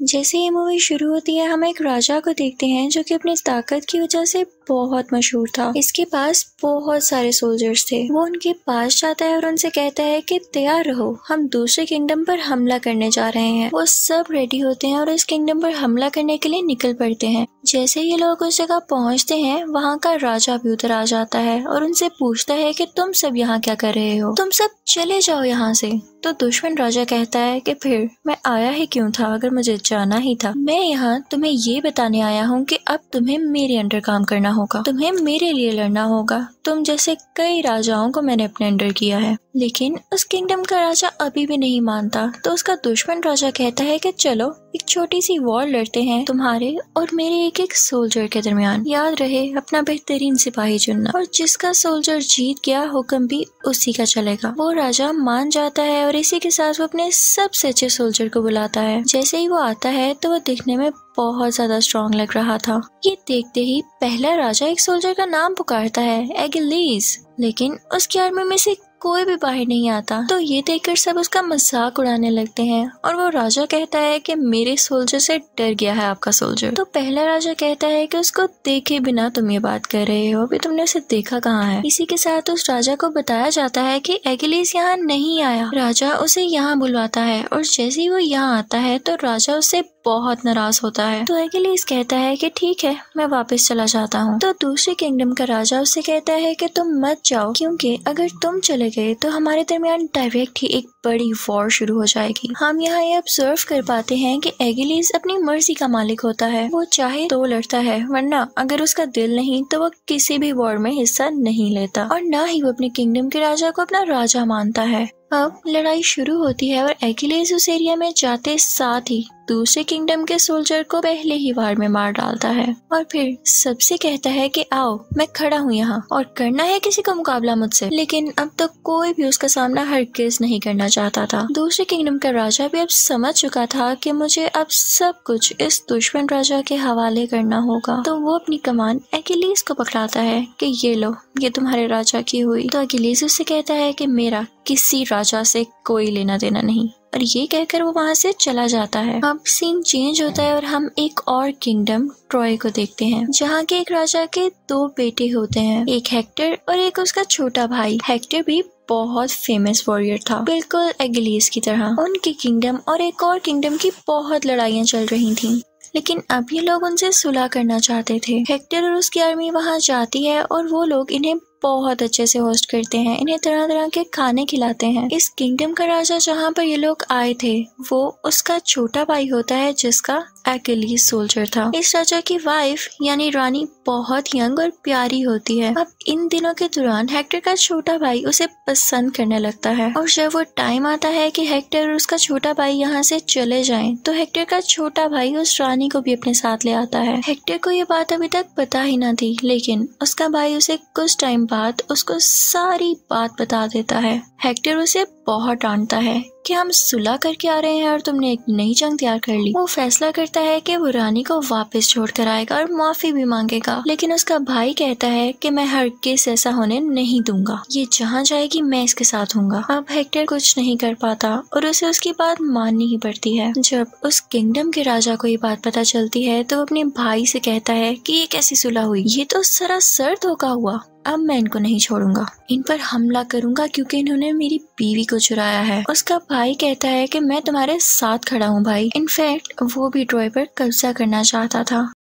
जैसे ये मूवी शुरू होती है, हम एक राजा को देखते हैं जो कि अपनी ताकत की वजह से बहुत मशहूर था। इसके पास बहुत सारे सोल्जर्स थे। वो उनके पास जाता है और उनसे कहता है कि, तैयार रहो, हम दूसरे किंगडम पर हमला करने जा रहे हैं। वो सब रेडी होते हैं और इस किंगडम पर हमला करने के लिए निकल पड़ते हैं। जैसे ये लोग उस जगह पहुँचते हैं, वहाँ का राजा भी उतर आ जाता है और उनसे पूछता है कि, तुम सब यहाँ क्या कर रहे हो? तुम सब चले जाओ यहाँ से। तो दुश्मन राजा कहता है कि, फिर मैं आया ही क्यों था? अगर मुझे जाना ही था। मैं यहाँ तुम्हें ये बताने आया हूँ कि अब तुम्हें मेरे अंडर काम करना होगा। तुम्हें मेरे लिए लड़ना होगा। तुम जैसे कई राजाओं को मैंने अपने अंडर किया है। लेकिन उस किंगडम का राजा अभी भी नहीं मानता। तो उसका दुश्मन राजा कहता है कि चलो, एक छोटी सी वॉर लड़ते हैं तुम्हारे और मेरे एक एक सोल्जर के दरमियान। याद रहे, अपना बेहतरीन सिपाही चुनना। और जिसका सोल्जर जीत गया, हुक्म भी उसी का चलेगा। वो राजा मान जाता है और इसी के साथ वो अपने सबसे अच्छे सोल्जर को बुलाता है। जैसे ही वो आता है तो वो दिखने में बहुत ज़्यादा स्ट्रॉन्ग लग रहा था। ये देखते ही पहला राजा एक सोल्जर का नाम पुकारता है एगिलीज लेकिन उसकी आर्मी में से कोई भी बाहर नहीं आता। तो ये देखकर सब उसका मज़ाक उड़ाने लगते हैं और वो राजा कहता है कि मेरे सोल्जर से डर गया है आपका सोल्जर तो पहला राजा कहता है कि उसको देखे बिना तुम ये बात कर रहे हो अभी तुमने उसे देखा कहाँ है। इसी के साथ उस राजा को बताया जाता है कि एगिलीस यहाँ नहीं आया। राजा उसे यहाँ बुलवाता है और जैसे ही वो यहाँ आता है तो राजा उसे बहुत नाराज़ होता है। तो एगिलीस कहता है कि ठीक है, मैं वापस चला जाता हूँ। तो दूसरे किंगडम का राजा उससे कहता है कि तुम मत जाओ, क्योंकि अगर तुम चले गए तो हमारे दरमियान डायरेक्ट ही एक बड़ी वॉर शुरू हो जाएगी। हम यहाँ ये ऑब्ज़र्व कर पाते हैं कि एगिलीस अपनी मर्ज़ी का मालिक होता है। वो चाहे तो लड़ता है, वरना अगर उसका दिल नहीं तो वो किसी भी वॉर में हिस्सा नहीं लेता। और ना ही वो अपने किंगडम के राजा को अपना राजा मानता है। अब लड़ाई शुरू होती है और एगिलेस उस एरिया में जाते साथ ही दूसरे किंगडम के सोल्जर को पहले ही वार में मार डालता है। और फिर सबसे कहता है कि, आओ, मैं खड़ा हूँ यहाँ और करना है किसी का मुकाबला मुझसे। लेकिन अब तक तो कोई भी उसका सामना हर नहीं करना चाहता था। दूसरे किंगडम का राजा भी अब समझ चुका था कि मुझे अब सब कुछ इस दुश्मन राजा के हवाले करना होगा। तो वो अपनी कमान एकिलीस को पकड़ाता है की, ये लो, ये तुम्हारे राजा की हुई। तो अकिलीस उससे कहता है की, मेरा किसी राजा से कोई लेना देना नहीं। और ये कहकर वो वहाँ से चला जाता है। अब सीन चेंज होता है और हम एक और किंगडम ट्रॉय को देखते हैं, जहाँ के एक राजा के दो बेटे होते हैं, एक हेक्टर और एक उसका छोटा भाई। हेक्टर भी बहुत फ़ेमस वॉरियर था। बिल्कुल एगलीस की तरह। उनके किंगडम और एक और किंगडम की बहुत लड़ाइयाँ चल रही थी। लेकिन अब ये लोग उनसे सुलह करना चाहते थे। हेक्टर और उसकी आर्मी वहाँ जाती है और वो लोग इन्हें बहुत अच्छे से होस्ट करते हैं, इन्हें तरह तरह के खाने खिलाते हैं। इस किंगडम का राजा जहाँ पर ये लोग आए थे, वो उसका छोटा भाई होता है जिसका एक्लीज सोल्जर था। इस राजा की वाइफ यानी रानी बहुत यंग और प्यारी होती है। अब इन दिनों के दौरान हेक्टर का छोटा भाई उसे पसंद करने लगता है। और जब वो टाइम आता है कि हेक्टर और उसका छोटा भाई यहाँ से चले जाएँ, तो हेक्टर का छोटा भाई उस रानी को भी अपने साथ ले आता है। हेक्टर को ये बात अभी तक पता ही ना थी लेकिन उसका भाई उसे कुछ टाइम बाद उसको सारी बात बता देता है। हेक्टर उसे बहुत डांटता है कि हम सुलह करके आ रहे हैं और तुमने एक नई जंग तैयार कर ली। वो फैसला करता है कि वो रानी को वापस छोड़ कर आएगा और माफ़ी भी मांगेगा। लेकिन उसका भाई कहता है कि मैं हर किस ऐसा होने नहीं दूँगा। ये जहाँ जाएगी, मैं इसके साथ हूँ अब हेक्टर कुछ नहीं कर पाता और उसे उसकी बात माननी ही पड़ती है। जब उस किंगडम के राजा को ये बात पता चलती है तो अपने भाई से कहता है की ये कैसी सुलह हुई? ये तो सरासर धोखा हुआ। अब मैं इनको नहीं छोड़ूँगा। इन पर हमला करूँगा क्योंकि इन्होंने मेरी बीवी को चुराया है। उसका भाई कहता है कि मैं तुम्हारे साथ खड़ा हूँ भाई। इनफैक्ट वो भी ट्रॉय पर कब्जा करना चाहता था।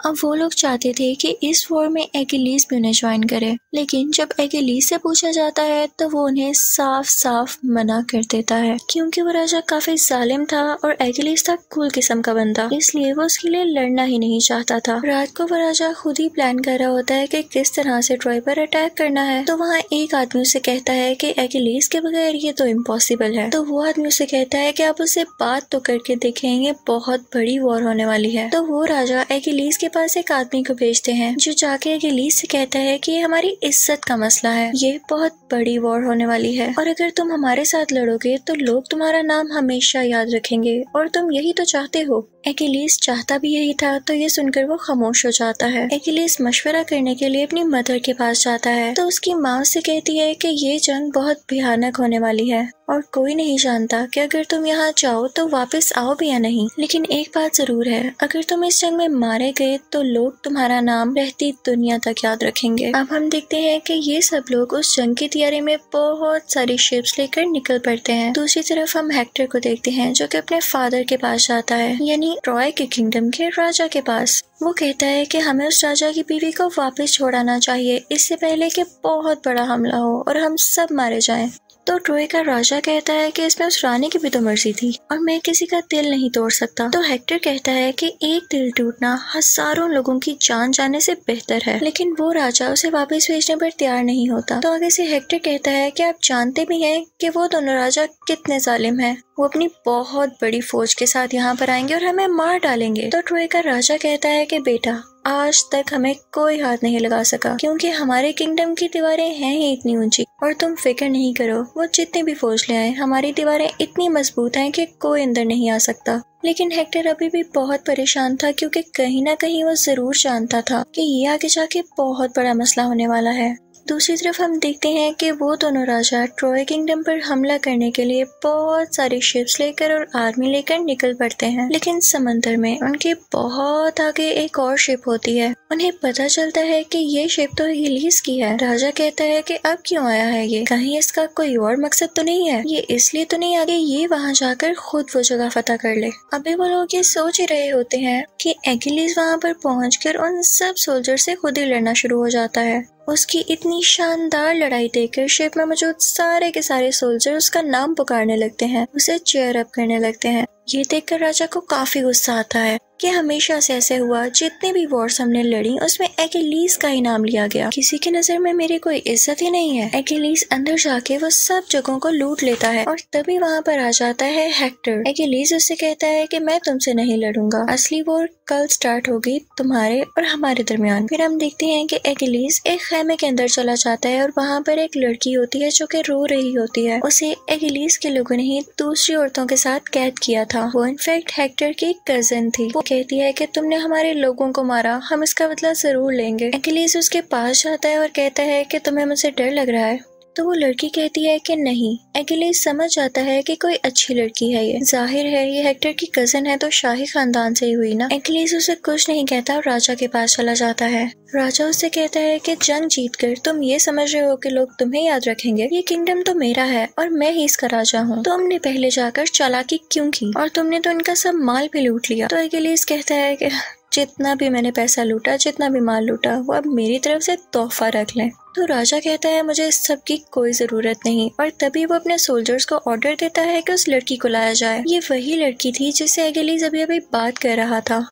अब वो लोग चाहते थे कि इस वॉर में एगिलीस भी उन्हें ज्वाइन करे। लेकिन जब एगिलीस से पूछा जाता है तो वो उन्हें साफ़ साफ़ मना कर देता है। क्योंकि वो राजा काफ़ी जालिम था और एगिलीस था कुल किस्म का बंदा। इसलिए वो उसके लिए लड़ना ही नहीं चाहता था। रात को वो राजा खुद ही प्लान कर रहा होता है कि किस तरह से ट्रॉय पर अटैक करना है। तो वहाँ एक आदमी उसे कहता है कि एगिलीस के बगैर ये तो इम्पॉसिबल है। तो वो आदमी उसे कहता है कि आप उससे बात तो करके देखेंगे, बहुत बड़ी वॉर होने वाली है। तो वो राजा एगिलीस के पास एक आदमी को भेजते हैं, जो जाके अगलीस से कहता है कि ये हमारी इज़्ज़त का मसला है। ये बहुत बड़ी वॉर होने वाली है। और अगर तुम हमारे साथ लड़ोगे तो लोग तुम्हारा नाम हमेशा याद रखेंगे, और तुम यही तो चाहते हो। एकिलीस चाहता भी यही था तो ये सुनकर वो खामोश हो जाता है। एकिलीस मशवरा करने के लिए अपनी मदर के पास जाता है तो उसकी माँ से कहती है कि ये जंग बहुत भयानक होने वाली है, और कोई नहीं जानता कि अगर तुम यहाँ जाओ तो वापस आओ भी या नहीं। लेकिन एक बात ज़रूर है, अगर तुम इस जंग में मारे गए तो लोग तुम्हारा नाम रहती दुनिया तक याद रखेंगे। अब हम देखते हैं कि ये सब लोग उस जंग की तैयारी में बहुत सारी शिप्स लेकर निकल पड़ते हैं। दूसरी तरफ़ हम हेक्टर को देखते हैं, जो कि अपने फादर के पास जाता है, यानी ट्रॉय के किंगडम के राजा के पास वो कहता है कि हमें उस राजा की बीवी को वापस छोड़ाना चाहिए इससे पहले कि बहुत बड़ा हमला हो और हम सब मारे जाएँ। तो ट्रोय का राजा कहता है कि इसमें उस रानी की भी तो मर्ज़ी थी और मैं किसी का दिल नहीं तोड़ सकता। तो हेक्टर कहता है कि एक दिल टूटना हज़ारों लोगों की जान जाने से बेहतर है, लेकिन वो राजा उसे वापस भेजने पर तैयार नहीं होता। तो आगे से हेक्टर कहता है कि आप जानते भी हैं कि वो दोनों राजा कितने जालिम हैं। वो अपनी बहुत बड़ी फौज के साथ यहाँ पर आएँगे और हमें मार डालेंगे। तो ट्रोय का राजा कहता है कि बेटा आज तक हमें कोई हाथ नहीं लगा सका, क्योंकि हमारे किंगडम की दीवारें हैं ही इतनी ऊँची, और तुम फ़िक्र नहीं करो, वो जितने भी फौज ले आए, हमारी दीवारें इतनी मज़बूत हैं कि कोई अंदर नहीं आ सकता। लेकिन हेक्टर अभी भी बहुत परेशान था, क्योंकि कहीं ना कहीं वो ज़रूर जानता था कि ये आगे जाके बहुत बड़ा मसला होने वाला है। दूसरी तरफ़ हम देखते हैं कि वो दोनों राजा ट्रॉय किंगडम पर हमला करने के लिए बहुत सारी शिप्स लेकर और आर्मी लेकर निकल पड़ते हैं। लेकिन समंदर में उनके बहुत आगे एक और शिप होती है। उन्हें पता चलता है कि ये शिप तो गिलीस की है। राजा कहता है कि अब क्यों आया है ये? कहीं इसका कोई और मकसद तो नहीं है? ये इसलिए तो नहीं आगे ये वहाँ जाकर खुद वो जगह फतेह कर ले। अभी वो लोग ये सोच ही रहे होते हैं कि एगिलीस वहाँ पर पहुँच उन सब सोल्जर से खुद ही लड़ना शुरू हो जाता है। उसकी इतनी शानदार लड़ाई देखकर शिप में मौजूद सारे के सारे सोल्जर उसका नाम पुकारने लगते हैं, उसे चेयर अप करने लगते हैं। ये देखकर राजा को काफ़ी गुस्सा आता है कि हमेशा से ऐसे हुआ, जितने भी वॉर्स हमने लड़ी, उसमें एकेलीस का ही नाम लिया गया। किसी की नज़र में मेरी कोई इज़्ज़त ही नहीं है। एकेलीस अंदर जाके वो सब जगहों को लूट लेता है और तभी वहाँ पर आ जाता है हेक्टर एकेलीस उससे कहता है कि मैं तुमसे नहीं लड़ूँगा। असली वॉर कल स्टार्ट होगी तुम्हारे और हमारे दरमियान। फिर हम देखते हैं कि एकेलीस एक खेमे के अंदर चला जाता है और वहाँ पर एक लड़की होती है जो कि रो रही होती है। उसे एकेलीस के लोगों ने ही दूसरी औरतों के साथ कैद किया था। वो इनफेक्ट हेक्टर की कज़न थी। वो कहती है कि तुमने हमारे लोगों को मारा। हम इसका बदला ज़रूर लेंगे। अखिलेश उसके पास जाता है और कहता है कि तुम्हें मुझसे डर लग रहा है। तो वो लड़की कहती है कि नहीं। एगिलेस समझ जाता है कि कोई अच्छी लड़की है ये। ज़ाहिर है, ये हेक्टर की कज़न है तो शाही खानदान से ही हुई ना। एगिलेस उसे कुछ नहीं कहता और राजा के पास चला जाता है। राजा उससे कहता है कि, जंग जीत कर तुम ये समझ रहे हो कि लोग तुम्हें याद रखेंगे। ये किंगडम तो मेरा है और मैं ही इसका राजा हूँ। तुमने पहले जाकर चालाकी क्यों की? और तुमने तो इनका सब माल भी लूट लिया। तो एगिलेस कहता है कि जितना भी मैंने पैसा लूटा, जितना भी माल लूटा, वो अब मेरी तरफ़ से तोहफा रख लें। तो राजा कहता है, मुझे इस सब की कोई ज़रूरत नहीं। और तभी वो अपने सोल्जर्स को ऑर्डर देता है कि उस लड़की को लाया जाए। ये वही लड़की थी जिससे एगेलीज अभी अभी बात कर रहा था।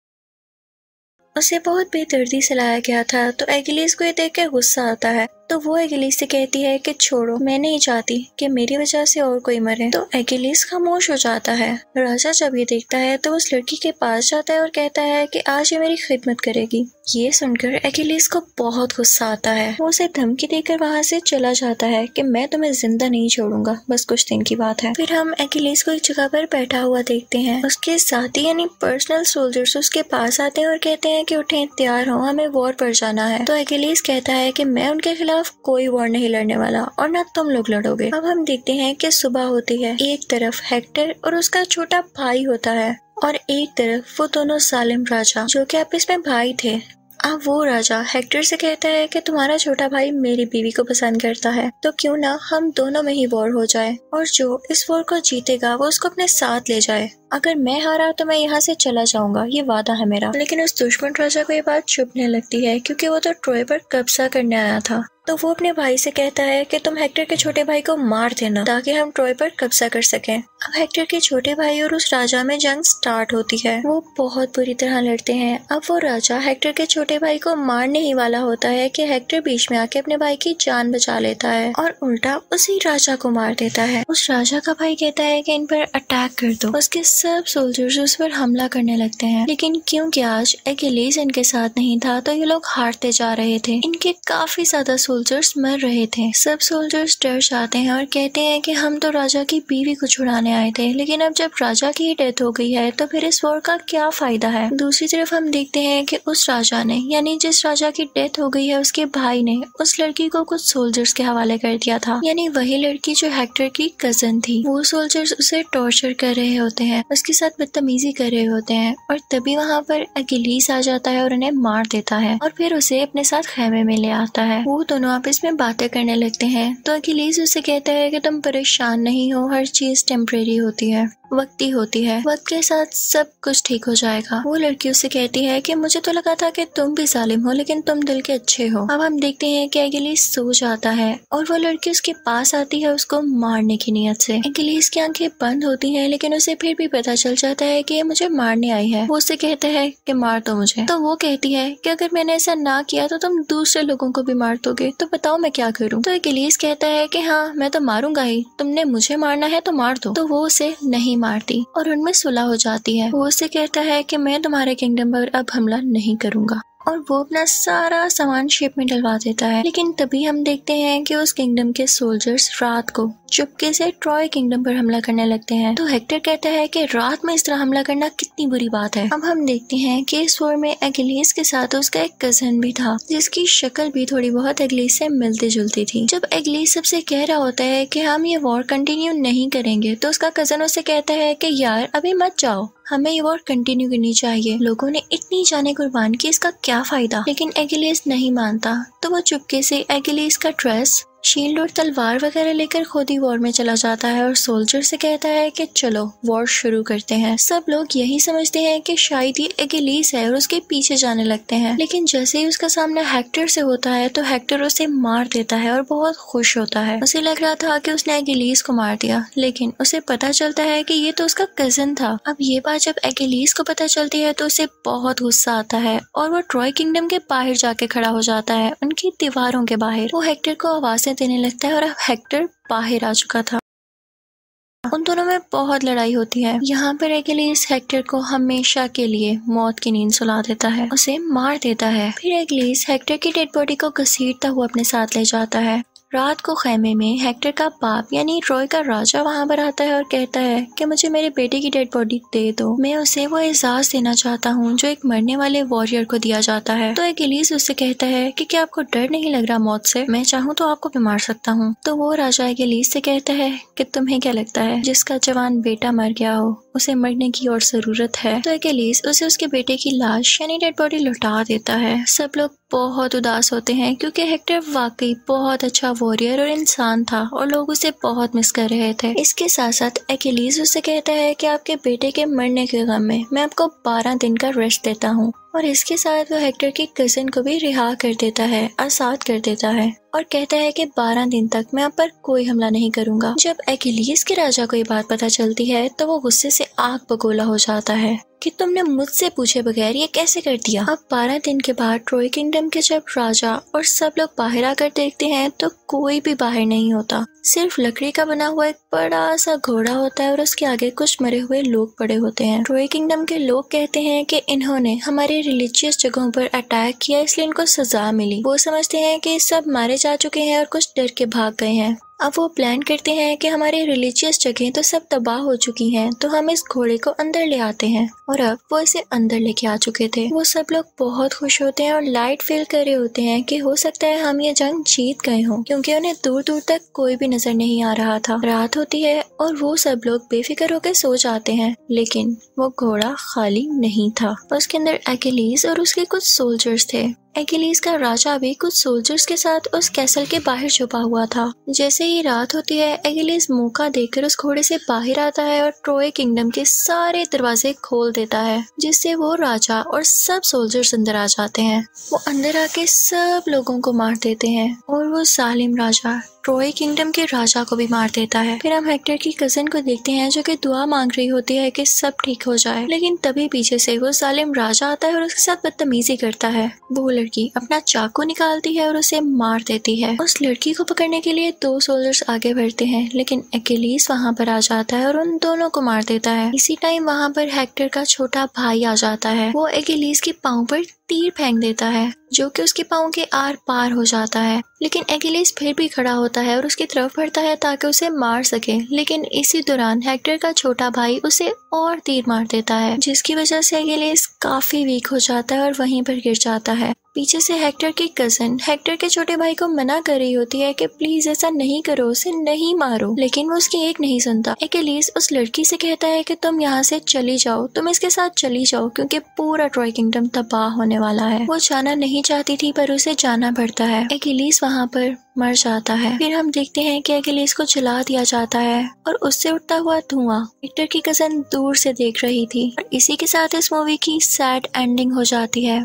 उसे बहुत बेदर्दी से लाया गया था। तो एगिलीस को ये देख के गुस्सा आता है। तो वो एगिलीस से कहती है कि छोड़ो, मैं नहीं चाहती कि मेरी वजह से और कोई मरे। तो एगिलीस खामोश हो जाता है। राजा जब ये देखता है तो उस लड़की के पास जाता है और कहता है कि आज ये मेरी खिदमत करेगी। ये सुनकर एगिलीस को बहुत गुस्सा आता है। वो उसे धमकी देकर वहाँ से चला जाता है कि मैं तुम्हें ज़िंदा नहीं छोड़ूँगा। बस कुछ दिन की बात है। फिर हम एगिलीस को एक जगह पर बैठा हुआ देखते हैं। उसके साथी यानी पर्सनल सोल्जर्स उसके पास आते हैं और कहते हैं कि उठे, तैयार हो, हमें वॉर पर जाना है। तो एगिलीस कहता है कि मैं उनके खिलाफ तरफ़ कोई वॉर नहीं लड़ने वाला और ना तुम लोग लड़ोगे। अब हम देखते हैं कि सुबह होती है। एक तरफ़ हेक्टर और उसका छोटा भाई होता है और एक तरफ़ वो दोनों सालिम राजा, जो कि आपस में भाई थे। अब वो राजा हेक्टर से कहता है कि तुम्हारा छोटा भाई मेरी बीवी को पसंद करता है तो क्यों ना हम दोनों में ही वॉर हो जाए और जो इस वॉर को जीतेगा, वो उसको अपने साथ ले जाए। अगर मैं हारा तो मैं यहाँ से चला जाऊँगा, ये वादा है मेरा। लेकिन उस दुश्मन राजा को ये बात चुपने लगती है, क्योंकि वो तो ट्रोय पर कब्जा करने आया था। तो वो अपने भाई से कहता है कि तुम हेक्टर के छोटे भाई को मार देना, ताकि हम ट्रॉय पर कब्जा कर सकें। अब हेक्टर के छोटे भाई और उस राजा में जंग स्टार्ट होती है। वो बहुत बुरी तरह लड़ते हैं। अब वो राजा हेक्टर के छोटे भाई को मारने ही वाला होता है कि हेक्टर बीच में आके अपने भाई की जान बचा लेता है और उल्टा उसी राजा को मार देता है। उस राजा का भाई कहता है कि इन पर अटैक कर दो। उसके सब सोल्जर्स उस पर हमला करने लगते हैं। लेकिन क्योंकि आज एकेलीस इनके साथ नहीं था तो ये लोग हारते जा रहे थे। इनके काफ़ी ज़्यादा सोल्जर्स मर रहे थे। सब सोल्जर्स डर जाते हैं और कहते हैं कि हम तो राजा की बीवी को छुड़ाने आए थे, लेकिन अब जब राजा की डेथ हो गई है तो फिर इस वॉर का क्या फ़ायदा है? दूसरी तरफ़ हम देखते हैं कि उस राजा ने, यानी जिस राजा की डेथ हो गई है, उसके भाई ने उस लड़की को कुछ सोल्जर्स के हवाले कर दिया था। यानी वही लड़की जो हेक्टर की कज़न थी, वो सोल्जर्स उसे टॉर्चर कर रहे होते हैं। उसके साथ बदतमीजी कर रहे होते हैं और तभी वहाँ पर अकेलीस आ जाता है और उन्हें मार देता है और फिर उसे अपने साथ खेमे में ले आता है। वो दोनों आपस में बातें करने लगते हैं। तो अकेलीस उसे कहता है कि तुम परेशान नहीं हो, हर चीज़ टेम्परेरी होती है। वक्ती होती है। वक्त के साथ सब कुछ ठीक हो जाएगा। वो लड़की उसे कहती है कि मुझे तो लगा था कि तुम भी जालिम हो, लेकिन तुम दिल के अच्छे हो। अब हम देखते हैं कि एगिलीस सो जाता है और वो लड़की उसके पास आती है उसको मारने की नीयत से। एगिलीस की आँखें बंद होती हैं, लेकिन उसे फिर भी पता चल जाता है कि ये मुझे मारने आई है। वो उसे कहता है कि मार दो मुझे। तो वो कहती है कि अगर मैंने ऐसा ना किया तो तुम दूसरे लोगों को भी मार दोगे। तो बताओ मैं क्या करूँ? तो एगिलीस कहता है की हाँ मैं तो मारूँगा ही। तुमने मुझे मारना है तो मार दो। तो वो उसे नहीं मारती और उनमें सुलह हो जाती है। वो उसे कहता है कि मैं तुम्हारे किंगडम पर अब हमला नहीं करूँगा। और वो अपना सारा सामान शिप में डलवा देता है। लेकिन तभी हम देखते हैं कि उस किंगडम के सोल्जर्स रात को चुपके से ट्रॉय किंगडम पर हमला करने लगते हैं। तो हेक्टर कहता है कि रात में इस तरह हमला करना कितनी बुरी बात है। अब हम देखते हैं कि इस वॉर में एगिलीस के साथ उसका एक कज़न भी था, जिसकी शक्ल भी थोड़ी बहुत एगलीस से मिलती जुलती थी। जब एगलीस सबसे कह रहा होता है कि हम ये वॉर कंटिन्यू नहीं करेंगे तो उसका कज़न उसे कहता है कि यार, अभी मत जाओ। हमें ये वॉर कंटिन्यू करनी चाहिए। लोगों ने इतनी जाने कुर्बान की, इसका क्या फ़ायदा? लेकिन एगिलीस नहीं मानता। तो वो चुपके से एगिलीस का ड्रेस शील्ड और तलवार वगैरह लेकर खुद ही वॉर में चला जाता है और सोल्जर से कहता है कि चलो, वॉर शुरू करते हैं। सब लोग यही समझते हैं कि शायद ये एगिलीस है और उसके पीछे जाने लगते हैं। लेकिन जैसे ही उसका सामना हेक्टर से होता है तो हेक्टर उसे मार देता है और बहुत खुश होता है। उसे लग रहा था कि उसने एगिलीस को मार दिया, लेकिन उसे पता चलता है कि ये तो उसका कज़न था। अब ये बात जब एगिलीस को पता चलती है तो उसे बहुत गुस्सा आता है और वो ट्रॉय किंगडम के बाहर जाके खड़ा हो जाता है, उनकी दीवारों के बाहर। वो हेक्टर को आवाज़ देने लगता है और अब हेक्टर बाहर आ चुका था। उन दोनों में बहुत लड़ाई होती है। यहाँ पर एगलीस हेक्टर को हमेशा के लिए मौत की नींद सुला देता है। उसे मार देता है। फिर एगलीस हेक्टर की डेड बॉडी को घसीटता हुआ अपने साथ ले जाता है। रात को खेमे में हेक्टर का बाप यानी ट्रॉय का राजा वहाँ पर आता है और कहता है कि मुझे मेरे बेटे की डेड बॉडी दे दो। मैं उसे वो एहसास देना चाहता हूँ जो एक मरने वाले वॉरियर को दिया जाता है। तो एक एलिस उससे कहता है कि क्या आपको डर नहीं लग रहा मौत से? मैं चाहूँ तो आपको भी मार सकता हूँ। तो वो राजा एक एलिस से कहता है कि तुम्हें क्या लगता है? जिसका जवान बेटा मर गया हो, उसे मरने की और ज़रूरत है। तो एक एलिस उसे उसके बेटे की लाश यानी डेड बॉडी लुटा देता है। सब लोग बहुत उदास होते हैं क्योंकि हेक्टर वाकई बहुत अच्छा वॉरियर और इंसान था और लोग उसे बहुत मिस कर रहे थे। इसके साथ साथ एकेलीज उसे कहता है कि आपके बेटे के मरने के गम में मैं आपको बारह दिन का रेस्ट देता हूँ और इसके साथ वो हेक्टर की कजिन को भी रिहा कर देता है आसाद कर देता है। और कहता है कि 12 दिन तक मैं आप पर कोई हमला नहीं करूँगा। जब एकिलीस के राजा को ये बात पता चलती है तो वो गुस्से से आग बगोला हो जाता है कि तुमने मुझसे पूछे बगैर ये कैसे कर दिया? अब बारह दिन के बाद ट्रोय किंगडम के जब राजा और सब लोग बाहर आकर देखते हैं तो कोई भी बाहर नहीं होता। सिर्फ़ लकड़ी का बना हुआ एक बड़ा सा घोड़ा होता है और उसके आगे कुछ मरे हुए लोग पड़े होते हैं। ट्रोय किंगडम के लोग कहते हैं कि इन्होंने हमारे रिलीजियस जगहों पर अटैक किया, इसलिए इनको सजा मिली। वो समझते हैं कि सब मारे जा चुके हैं और कुछ डर के भाग गए हैं। अब वो प्लान करते हैं कि हमारे रिलीजियस जगह तो सब तबाह हो चुकी हैं तो हम इस घोड़े को अंदर ले आते हैं। और अब वो इसे अंदर लेके आ चुके थे। वो सब लोग बहुत खुश होते हैं और लाइट फील कर रहे होते हैं कि हो सकता है हम ये जंग जीत गए हों, क्योंकि उन्हें दूर दूर तक कोई भी नज़र नहीं आ रहा था। रात होती है और वो सब लोग बेफिक्र होकर सो जाते हैं, लेकिन वो घोड़ा खाली नहीं था। उसके अंदर एकेलीज और उसके कुछ सोल्जर्स थे। एगिलीस का राजा भी कुछ सोल्जर्स के साथ उस कैसल के बाहर छुपा हुआ था, जैसे ही रात होती है। एगिलिस मौका देखकर उस घोड़े से बाहर आता है और ट्रोए किंगडम के सारे दरवाजे खोल देता है, जिससे वो राजा और सब सोल्जर्स अंदर आ जाते हैं। वो अंदर आके सब लोगों को मार देते हैं और वो सालिम राजा ट्रोय किंगडम के राजा को भी मार देता है। फिर हम हेक्टर की कजिन को देखते हैं, जो कि दुआ मांग रही होती है कि सब ठीक हो जाए। लेकिन तभी पीछे से वो सालिम राजा आता है और उसके साथ बदतमीजी करता है। वो लड़की अपना चाकू निकालती है और उसे मार देती है। उस लड़की को पकड़ने के लिए दो सोल्जर्स आगे बढ़ते हैं, लेकिन एकेलीस वहाँ पर आ जाता है और उन दोनों को मार देता है। इसी टाइम वहाँ पर हेक्टर का छोटा भाई आ जाता है। वो एकेलीस के पाँव पर तीर फेंक देता है, जो कि उसके पाँव के आर पार हो जाता है। लेकिन एगिलिस फिर भी खड़ा होता है और उसकी तरफ़ बढ़ता है ताकि उसे मार सके। लेकिन इसी दौरान हेक्टर का छोटा भाई उसे और तीर मार देता है, जिसकी वजह से एगिलिस काफ़ी वीक हो जाता है और वहीं पर गिर जाता है। पीछे से हेक्टर की कज़न हेक्टर के छोटे भाई को मना कर रही होती है कि प्लीज़ ऐसा नहीं करो, उसे नहीं मारो। लेकिन वो उसकी एक नहीं सुनता। एकेलीस उस लड़की से कहता है कि तुम यहाँ से चली जाओ। तुम इसके साथ चली जाओ, क्योंकि पूरा ट्रॉय किंगडम तबाह होने वाला है। वो जाना नहीं चाहती थी, पर उसे जाना पड़ता है। एकेलीस वहाँ पर मर जाता है। फिर हम देखते हैं कि अकेलेस को जला दिया जाता है, और उससे उठता हुआ धुआँ। विक्टर की कज़न दूर से देख रही थी, और इसी के साथ इस मूवी की सैड एंडिंग हो जाती है।